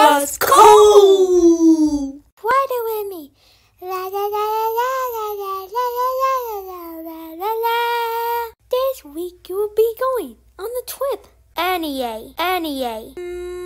was cold. Water with me. La la la la la la la la la la la la. This week you will be going on the trip. NEA, NEA. Mm,